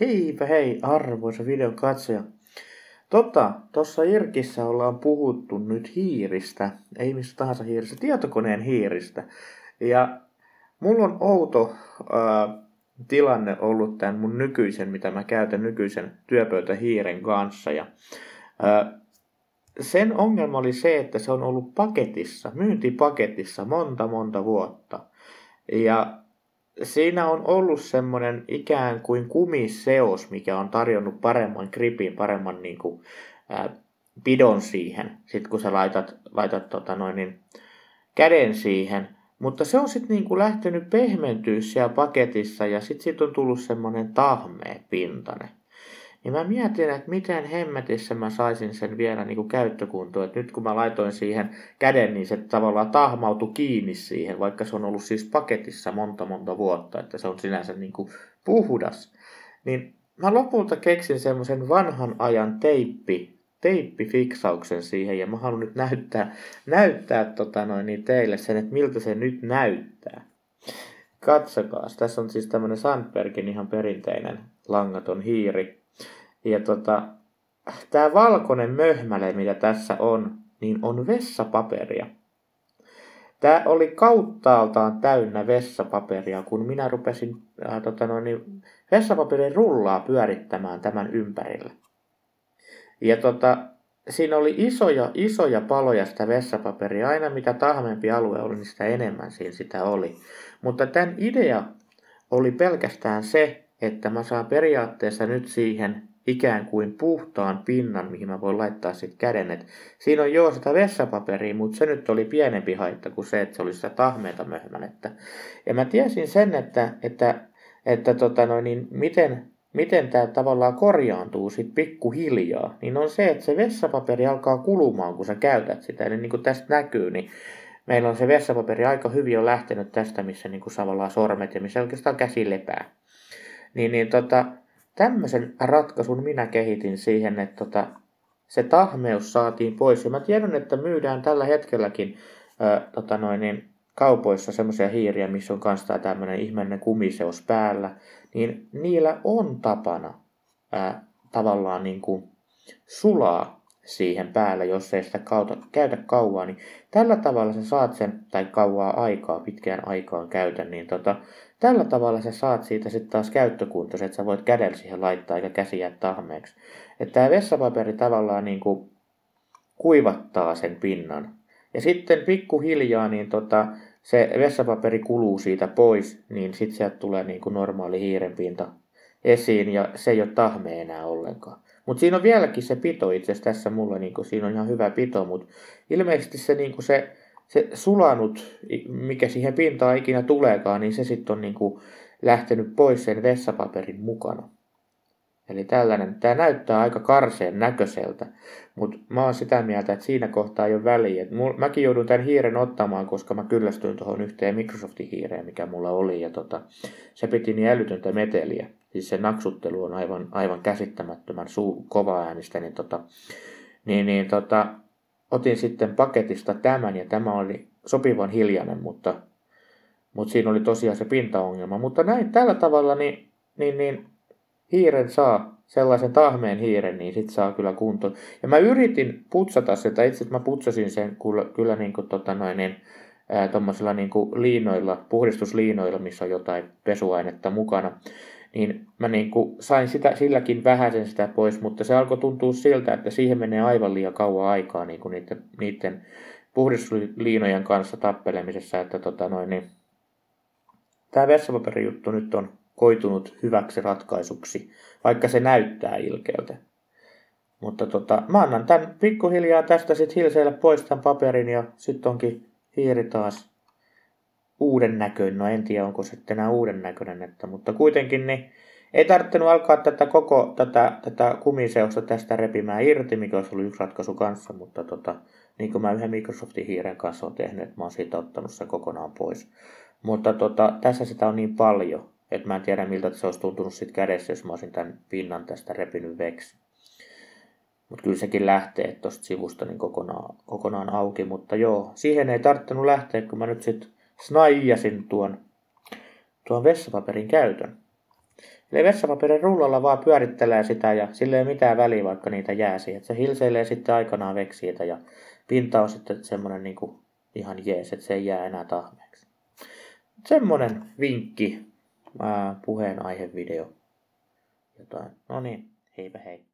Heipä hei, arvoisa videon katsoja. Tota, tuossa Irkissä ollaan puhuttu nyt hiiristä, ei mistä tahansa hiiristä, tietokoneen hiiristä. Ja mulla on outo ää, tilanne ollut tämän mun nykyisen, mitä mä käytän nykyisen työpöytähiiren kanssa. Ja, ää, sen ongelma oli se, että se on ollut paketissa, myyntipaketissa monta monta vuotta. Ja siinä on ollut semmoinen ikään kuin kumiseos, mikä on tarjonnut paremman gripin, paremman niin kuin, ää, pidon siihen, sit kun sä laitat, laitat tota noin, niin, käden siihen. Mutta se on sitten niinku lähtenyt pehmentyä siellä paketissa ja sitten siitä on tullut semmoinen tahmea pintane. Niin mä mietin, että miten hemmetissä mä saisin sen vielä niin kuin käyttökuntoon. Että nyt kun mä laitoin siihen käden, niin se tavallaan tahmautui kiinni siihen, vaikka se on ollut siis paketissa monta monta vuotta, että se on sinänsä niin kuin puhdas. Niin mä lopulta keksin semmoisen vanhan ajan teippi, teippifiksauksen siihen ja mä haluan nyt näyttää, näyttää tota noin, niin teille sen, että miltä se nyt näyttää. Katsokaa, tässä on siis tämmöinen Sandbergin ihan perinteinen langaton hiiri. Ja tota, tämä valkoinen möhmäle, mitä tässä on, niin on vessapaperia. Tämä oli kauttaaltaan täynnä vessapaperia, kun minä rupesin ää, tota no, niin, vessapaperin rullaa pyörittämään tämän ympärillä. Ja tota, siinä oli isoja, isoja paloja sitä vessapaperia. Aina mitä tahmempi alue oli, niin sitä enemmän siinä sitä oli. Mutta tämän idea oli pelkästään se, että mä saan periaatteessa nyt siihen ikään kuin puhtaan pinnan, mihin mä voin laittaa sitten käden. Et siinä on joo sitä vessapaperia, mutta se nyt oli pienempi haitta kuin se, että se oli sitä tahmeita möhmänettä. Ja mä tiesin sen, että, että, että tota noin, niin miten, miten tämä tavallaan korjaantuu sitten pikkuhiljaa, niin on se, että se vessapaperi alkaa kulumaan, kun sä käytät sitä. Eli niin kuin tästä näkyy, niin meillä on se vessapaperi aika hyvin jo lähtenyt tästä, missä niin kuin sormet ja missä oikeastaan käsi lepää. Niin, niin tota, tämmöisen ratkaisun minä kehitin siihen, että tota, se tahmeus saatiin pois. Ja mä tiedän, että myydään tällä hetkelläkin ää, tota noin, niin, kaupoissa semmoisia hiiriä, missä on kanssa tämmöinen ihmeinen kumiseos päällä, niin niillä on tapana ää, tavallaan niin kuin sulaa siihen päälle, jos ei sitä kauta, käytä kauaa, niin tällä tavalla sä saat sen, tai kauaa aikaa, pitkään aikaan käytä, niin tota, tällä tavalla sä saat siitä sitten taas käyttökuntoisen, että sä voit kädellä siihen laittaa eikä käsi jää tahmeeksi. Että tämä vessapaperi tavallaan niin kuin kuivattaa sen pinnan. Ja sitten pikkuhiljaa niin tota, se vessapaperi kuluu siitä pois, niin sitten sieltä tulee niin kuin normaali hiirenpinta esiin ja se ei ole tahme enää ollenkaan. Mutta siinä on vieläkin se pito itse asiassa tässä mulla, niin siinä on ihan hyvä pito, mutta ilmeisesti se, niin se, se sulanut, mikä siihen pintaan ikinä tuleekaan, niin se sitten on niin lähtenyt pois sen vessapaperin mukana. Eli tällainen, tämä näyttää aika karseen näköiseltä, mutta mä oon sitä mieltä, että siinä kohtaa ei ole väliä. Mäkin joudun tämän hiiren ottamaan, koska mä kyllästyin tuohon yhteen Microsoftin hiireen, mikä mulla oli, ja tota, se piti niin älytöntä meteliä. Siis se naksuttelu on aivan, aivan käsittämättömän suu, kova äänistä, niin, tota, niin, niin tota, otin sitten paketista tämän, ja tämä oli sopivan hiljainen, mutta, mutta siinä oli tosiaan se pintaongelma. Mutta näin tällä tavalla, niin, niin, niin hiiren saa, sellaisen tahmeen hiiren, niin sit saa kyllä kuntoon. Ja mä yritin putsata sitä, itse mä putsasin sen kyllä, kyllä niin kuin, tota noin, niin, ää, niin kuin liinoilla, puhdistusliinoilla, missä on jotain pesuainetta mukana. Niin mä niin kuin sain sitä, silläkin vähäisen sitä pois, mutta se alkoi tuntua siltä, että siihen menee aivan liian kauan aikaa niin kuin niiden, niiden puhdistusliinojen kanssa tappelemisessa, että tota noin, niin, tämä vessapaperijuttu nyt on koitunut hyväksi ratkaisuksi, vaikka se näyttää ilkeältä. Mutta tota, mä annan tämän pikkuhiljaa tästä sitten hilseillä pois tämän paperin ja sitten onkin hiiri taas uuden näköinen. No en tiedä, onko se enää uuden näköinen, että, mutta kuitenkin niin ei tarvinnut alkaa tätä koko tätä, tätä kumiseusta tästä repimään irti, mikä olisi ollut yksi ratkaisu kanssa, mutta tota, niin kuin mä yhden Microsoftin hiiren kanssa olen tehnyt, mä oon siitä ottanut sen kokonaan pois. Mutta tota, tässä sitä on niin paljon, et mä en tiedä miltä se olisi tuntunut sit kädessä, jos mä olisin tämän pinnan tästä repinyt veksi. Mutta kyllä sekin lähtee tuosta sivusta niin kokonaan, kokonaan auki. Mutta joo, siihen ei tarttunut lähteä, kun mä nyt sitten snaijasin tuon, tuon vessapaperin käytön. Eli vessapaperin rullalla vaan pyörittelee sitä ja sille ei mitään väliä, vaikka niitä jää siihen. Se hilseilee sitten aikanaan veksiitä ja pinta on sitten semmoinen niin kuin ihan jees, että se ei jää enää tahmeeksi. Semmoinen vinkki, puheenaihevideo. Jotain. No niin, heipä hei.